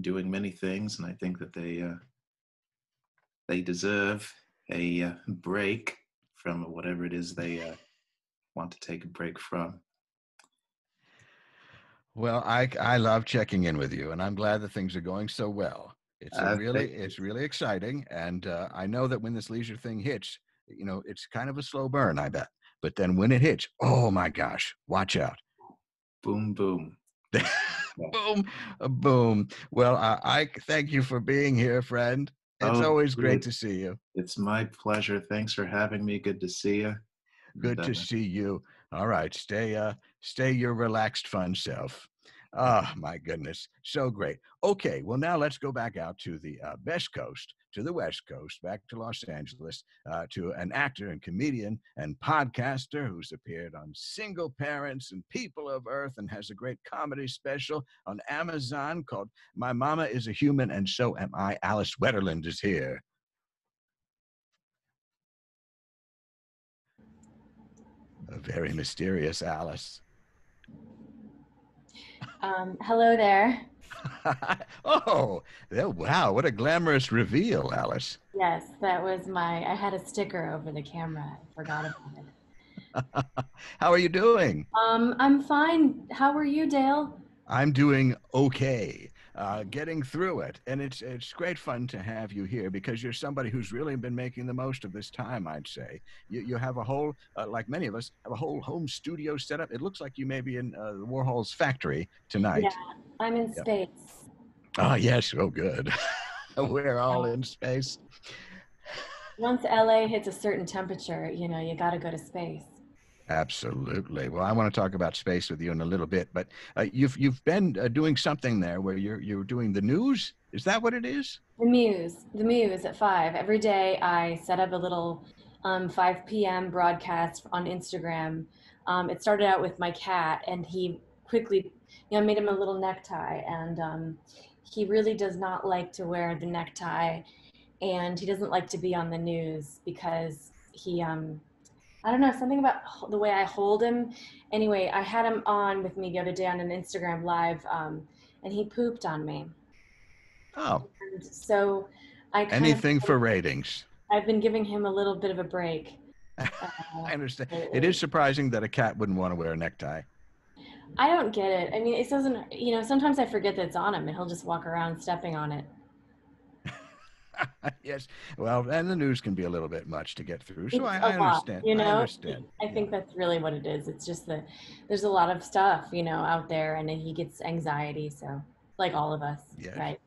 doing many things, and I think that they uh, they deserve a uh, break from whatever it is they uh, want to take a break from. Well, I I love checking in with you, and I'm glad that things are going so well. It's Uh, really it's really exciting, and uh, I know that when this leisure thing hits, you know, it's kind of a slow burn, I bet. But then when it hits, oh my gosh, watch out! Boom, boom. boom, boom. Well, uh, I thank you for being here, friend. It's Oh, always great to see you. It's my pleasure. Thanks for having me. Good to see you. Good to see you. All right, stay uh stay your relaxed fun self. Oh my goodness, so great. Okay, well now let's go back out to the uh, West Coast, to the West Coast, back to Los Angeles, uh, to an actor and comedian and podcaster who's appeared on Single Parents and People of Earth and has a great comedy special on Amazon called My Mama is a Human and So Am I. Alice Wetterlund is here. A very mysterious Alice. Um, hello there. oh, wow, what a glamorous reveal, Alice. Yes, that was my. I had a sticker over the camera. I forgot about it. How are you doing? Um, I'm fine. How are you, Dale? I'm doing okay, uh, getting through it, and it's it's great fun to have you here because you're somebody who's really been making the most of this time. I'd say you you have a whole, uh, like many of us, have a whole home studio set up. It looks like you may be in uh, Warhol's factory tonight. Yeah, I'm in Yeah. space. Oh yes, oh good. We're all in space. Once LA hits a certain temperature, you know, you got to go to space. Absolutely. Well, I want to talk about space with you in a little bit, but uh, you've you've been uh, doing something there where you're you're doing the news. Is that what it is? The Muse, the Muse at five every day. I set up a little um, 5 p.m. broadcast on Instagram. Um, it started out with my cat, and he quickly, you know, made him a little necktie, and um, he really does not like to wear the necktie, and he doesn't like to be on the news because he, um, I don't know, something about the way I hold him. Anyway, I had him on with me the other day on an Instagram live, um, and he pooped on me. Oh, And so I anything of, for ratings. I've been giving him a little bit of a break. I Uh, understand. It is surprising that a cat wouldn't want to wear a necktie. I don't get it. I mean, it doesn't, you know, sometimes I forget that it's on him and he'll just walk around stepping on it. yes. Well, and the news can be a little bit much to get through, so I I, I lot, understand. you know? I understand. I think that's really what it is. It's just that there's a lot of stuff, you know, out there and he gets anxiety. So, like all of us, Yes. right?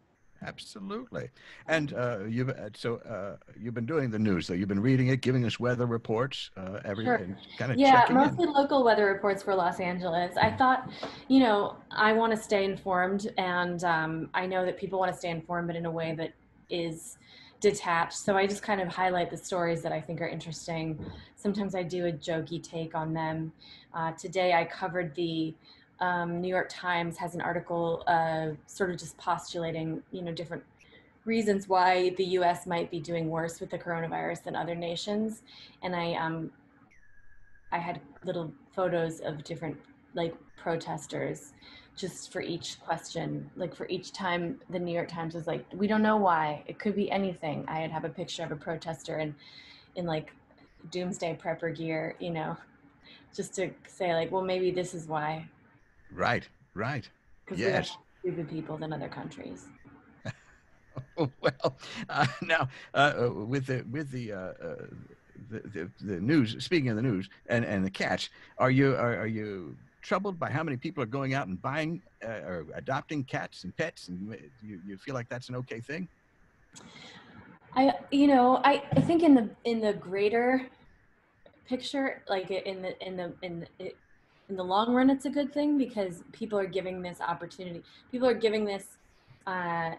Absolutely. And uh, you've uh, so uh, you've been doing the news, though. You've been reading it, giving us weather reports uh, every, Sure. kind of Yeah, checking in. mostly local weather reports for Los Angeles. I thought, you know, I want to stay informed, and um, I know that people want to stay informed, but in a way that is detached. So I just kind of highlight the stories that I think are interesting. Sometimes I do a jokey take on them. Uh, today I covered the um, New York Times has an article uh, sort of just postulating, you know, different reasons why the U.S. might be doing worse with the coronavirus than other nations, and I um, I had little photos of different like protesters just for each question. Like for each time the New York Times was like, we don't know why. It could be anything. I'd have a picture of a protester and in like doomsday prepper gear, you know, just to say like, well, maybe this is why. Right, right. Yes. stupid people than other countries. well, uh, now uh, uh, with the with the, uh, uh, the the the news. Speaking of the news and and the catch, are you are, are you troubled by how many people are going out and buying uh, or adopting cats and pets? And you you feel like that's an okay thing? I, you know, I, I think in the in the greater picture, like in the in the in the, in the long run, it's a good thing because people are giving this opportunity. People are giving this uh,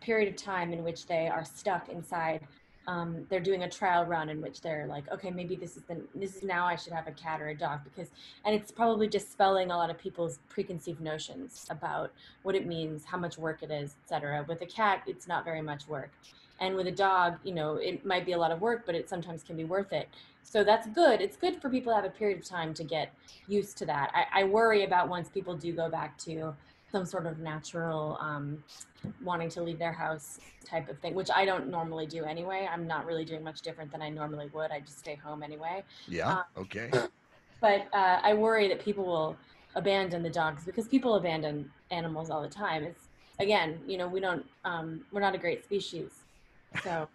period of time in which they are stuck inside um, they're doing a trial run in which they're like, okay, maybe this is the this is now I should have a cat or a dog because, and it's probably dispelling a lot of people's preconceived notions about what it means, how much work it is, etc. With a cat, it's not very much work, and with a dog, you know, it might be a lot of work, but it sometimes can be worth it. So that's good. It's good for people to have a period of time to get used to that. I, I worry about once people do go back to some sort of natural um, wanting to leave their house type of thing, which I don't normally do anyway. I'm not really doing much different than I normally would. I just stay home anyway. Yeah. Uh, okay. But uh, I worry that people will abandon the dogs because people abandon animals all the time. It's again, you know, we don't, um, we're not a great species, so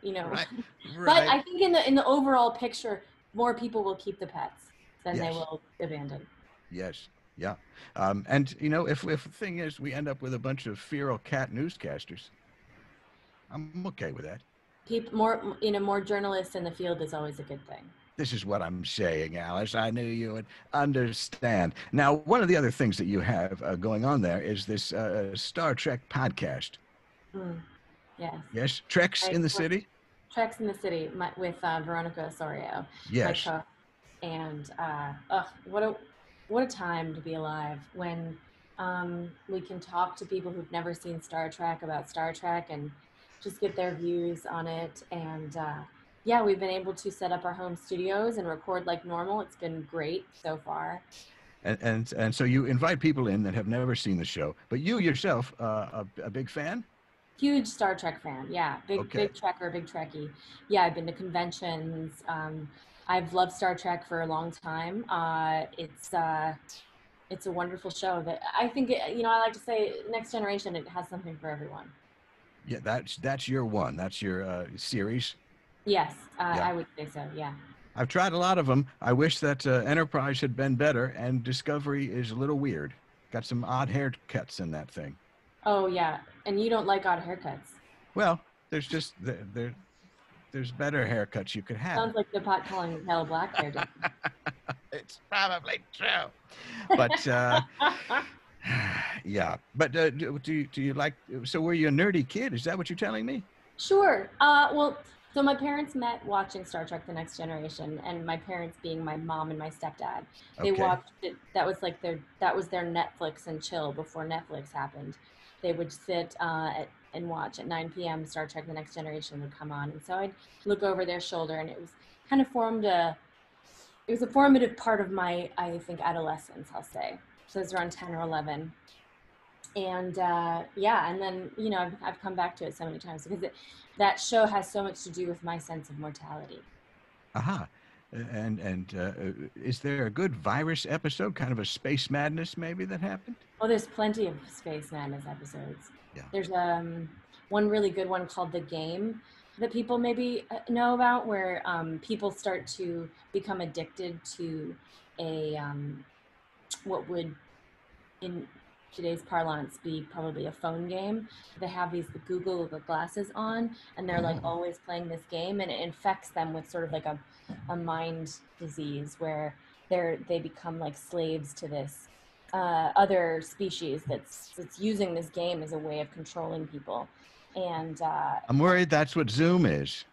you know. Right. But I think in the in the overall picture, more people will keep the pets than they will abandon. Yes. Yeah. Um, and you know, if if the thing is, we end up with a bunch of feral cat newscasters. I'm okay with that. People more, you know, more journalists in the field is always a good thing. This is what I'm saying, Alice. I knew you would understand. Now, one of the other things that you have uh, going on there is this uh, Star Trek podcast. Mm. Yes. Yes, Treks I in the City. Treks in the City my, with uh, Veronica Osorio, Yes. and uh, ugh, what a what a time to be alive when um, we can talk to people who've never seen Star Trek about Star Trek and just get their views on it. And uh, yeah, we've been able to set up our home studios and record like normal. It's been great so far. And, and and so you invite people in that have never seen the show, but you yourself, uh, a, a big fan. Huge Star Trek fan. Yeah, big Okay. big Trekker, big Trekkie. Yeah, I've been to conventions. Um, I've loved Star Trek for a long time. Uh, it's uh, it's a wonderful show that I think it, you know. I like to say, Next Generation. It has something for everyone. Yeah, that's that's your one. That's your uh, series. Yes, uh, Yeah. I would say so. Yeah. I've tried a lot of them. I wish that uh, Enterprise had been better, and Discovery is a little weird. Got some odd haircuts in that thing. Oh yeah, and you don't like odd haircuts. Well, there's just there, there there's better haircuts you could have. Sounds like the pot calling the kettle black doesn't it's probably true, but uh, yeah. But uh, do, do you do you like? So were you a nerdy kid? Is that what you're telling me? Sure. Uh, well, so my parents met watching Star Trek: The Next Generation, and my parents being my mom and my stepdad. They Okay. watched it. That was like their that was their Netflix and chill before Netflix happened. They would sit uh, at, and watch at 9 p.m. Star Trek: The Next Generation would come on, and so I'd look over their shoulder, and it was kind of formed a. It was a formative part of my, I think, adolescence. I'll say. So I was around 10 or 11 and uh, yeah, and then you know I've, I've come back to it so many times because it, that show has so much to do with my sense of mortality. Aha. And and uh, is there a good virus episode, kind of a space madness maybe that happened? Oh, there's plenty of Space Madness episodes. Yeah. There's um one really good one called The Game that people maybe uh, know about, where um, people start to become addicted to a um, what would in today's parlance be probably a phone game. They have these Google glasses on, and they're like Oh. always playing this game, and it infects them with sort of like a, a mind disease where they're they become like slaves to this uh, other species that's that's using this game as a way of controlling people. And uh, I'm worried that's what Zoom is.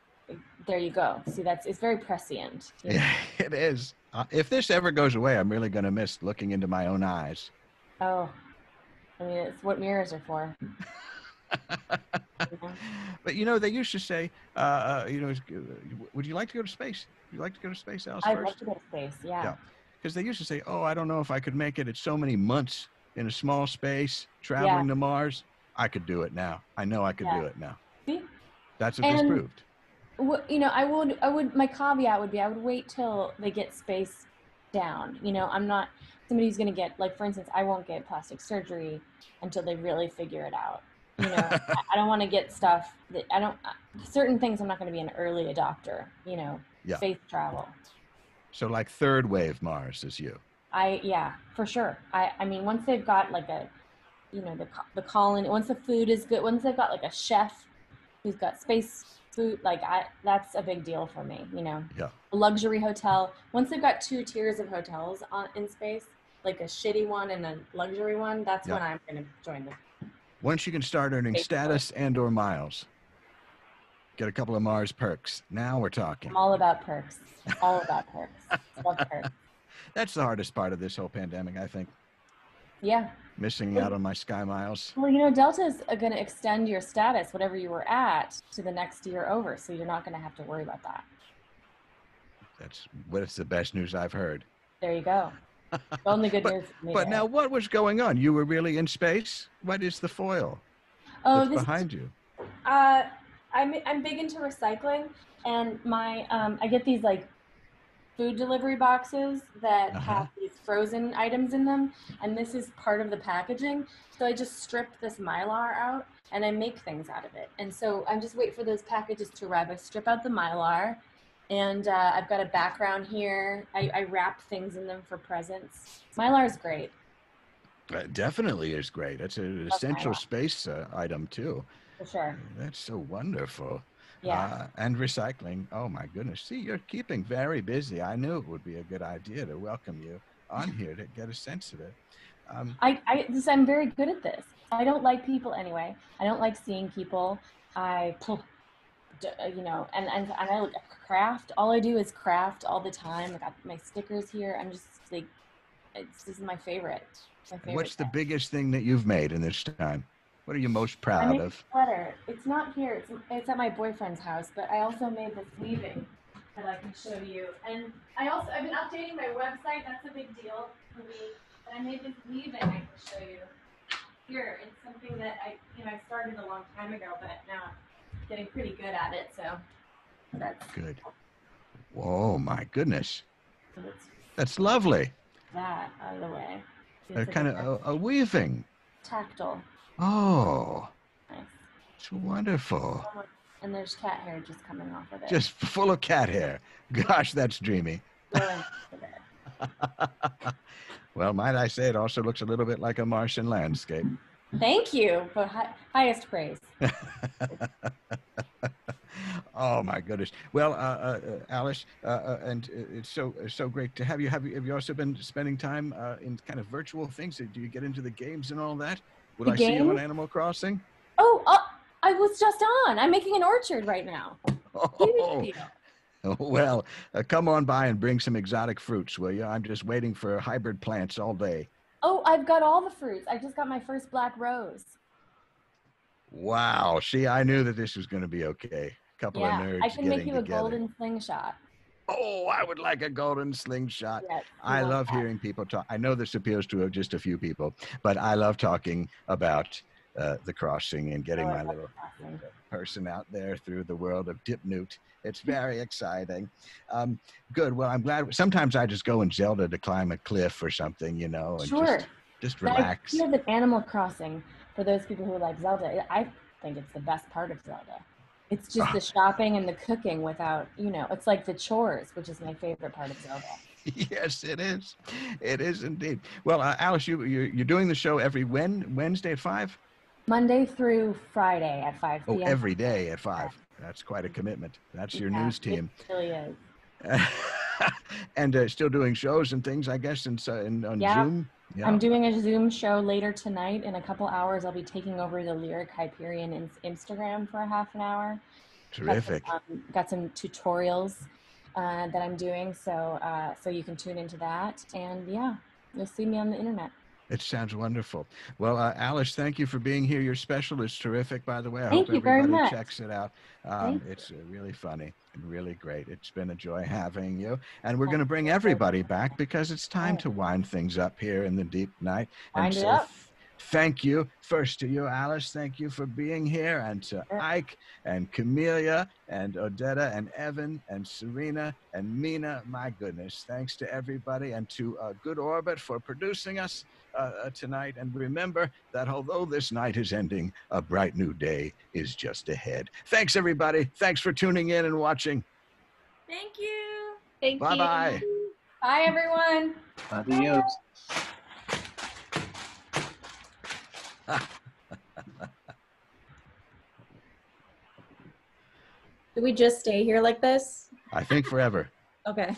there you go. See, that's it's very prescient. Yeah, it is. Uh, if this ever goes away, I'm really going to miss looking into my own eyes. Oh, I mean, it's what mirrors are for. But you know, they used to say, uh, uh, you know, would you like to go to space? Would you like to go to space, Alice? I'd first? love to go to space. Yeah. Yeah. Because they used to say, oh, I don't know if I could make it. It's so many months in a small space, traveling to Mars. I could do it now. I know I could do it now. See? That's what this And- proved. Wh- you know, I would, I would, my caveat would be, I would wait till they get space down. You know, I'm not somebody who's going to get, like, for instance, I won't get plastic surgery until they really figure it out. You know, I, I don't want to get stuff that I don't, uh, certain things I'm not going to be an early adopter, you know, Yeah. space travel. So like third wave Mars is you. I, yeah, for sure. I, I mean, once they've got like a, you know, the, the colony, once the food is good, once they've got like a chef who's got space food, like I, that's a big deal for me, you know. Yeah. a luxury hotel. Once they've got two tiers of hotels on, in space, like a shitty one and a luxury one, that's Yeah. when I'm going to join them. Once you can start earning Space status and or miles. Get a couple of Mars perks. Now we're talking. I'm all about perks. All about perks. Love perks. That's the hardest part of this whole pandemic, I think. Yeah. Missing out on my Sky Miles. Well, you know, Delta's going to extend your status, whatever you were at, to the next year over. So you're not going to have to worry about that. That's what's the best news I've heard. There you go. Only good But- news. But now, what was going on? You were really in space? What is the foil oh, that's this behind you? Uh, I'm I'm big into recycling, and my um, I get these like food delivery boxes that Uh-huh. have these frozen items in them, and this is part of the packaging. So I just strip this mylar out, and I make things out of it. And so I'm just wait for those packages to arrive. I strip out the mylar, and uh, I've got a background here. I, I wrap things in them for presents. Mylar is great. Uh, definitely is great. It's an essential space uh, item too. For sure. That's so wonderful. Yeah. Uh, and recycling. Oh my goodness. See, you're keeping very busy. I knew it would be a good idea to welcome you on here to get a sense of it. Um, I, I this, I'm very good at this. I don't like people anyway. I don't like seeing people. I, uh, you know, and and, and I craft. All I do is craft all the time. I got my stickers here. I'm just like, it's, this is my favorite. My favorite. what's the thing. biggest thing that you've made in this time? What are you most proud of? sweater. It's not here. It's it's at my boyfriend's house. But I also made this weaving that I can show you. And I also I've been updating my website. That's a big deal for me. And I made this weaving I can show you. Here, it's something that I you know I started a long time ago, but now I'm getting pretty good at it. So that's Good. Whoa, my goodness. that's That's lovely. that out of the way. It's kind of a, a weaving. tactile. Oh, Nice. it's wonderful. And there's cat hair just coming off of it. Just full of cat hair. Gosh, that's dreamy. Going with it. well, might I say, it also looks a little bit like a Martian landscape. Thank you, but hi- highest praise. oh my goodness. Well, uh, uh, uh, Alice, uh, uh, and uh, it's so so great to have you. Have you have you also been spending time uh, in kind of virtual things? Do you get into the games and all that? Will The I see you on? Animal Crossing? Oh, uh, I was just on. I'm making an orchard right now. Oh, well, uh, come on by and bring some exotic fruits, will you? I'm just waiting for hybrid plants all day. Oh, I've got all the fruits. I just got my first black rose. Wow. See, I knew that this was going to be okay. A couple yeah, of nerds I can make you a together. golden slingshot. Oh, I would like a golden slingshot. Yes, I love that. hearing people talk. I know this appeals to just a few people, but I love talking about uh, the crossing and getting Oh, my little person out there through the world of Dipnute. It's very exciting. Um, good. Well, I'm glad. Sometimes I just go in Zelda to climb a cliff or something, you know, and Sure. just, just relax. feel that Animal Crossing, for those people who like Zelda, I think it's the best part of Zelda. It's just the shopping and the cooking without, you know, it's like the chores, which is my favorite part of Zelda. yes, it is. It is indeed. Well, uh, Alice, you, you're, you're doing the show every when, Wednesday at 5? Monday through Friday at 5 Oh, every day at 5. That's quite a commitment. That's your Yeah, news team. It really is. and uh, still doing shows and things, I guess, in, so- in, on Yeah. Zoom. Yeah. I'm doing a Zoom show later tonight. In a couple hours, I'll be taking over the Lyric Hyperion in- Instagram for a half an hour. Got some, Terrific. um, got some tutorials uh, that I'm doing, so uh, so you can tune into that. And yeah, you'll see me on the internet. It sounds wonderful. Well, uh, Alice, thank you for being here. Your special is terrific, by the way. I Thank hope you very everybody checks it out. Um, it's uh, really funny and really great. It's been a joy having you. And we're going to bring everybody back because it's time to wind things up here in the deep night. And Wind it up. Thank you first to you, Alice. Thank you for being here, and to Ike and Camellia and Odetta and Evan and Cyrina and Mina. My goodness, thanks to everybody, and to uh, Good Orbit for producing us uh, uh, tonight. And remember that although this night is ending, a bright new day is just ahead. Thanks, everybody. Thanks for tuning in and watching. Thank you. Thank Bye you. bye. Bye, everyone. Adios. Do we just stay here like this? I think forever. Okay.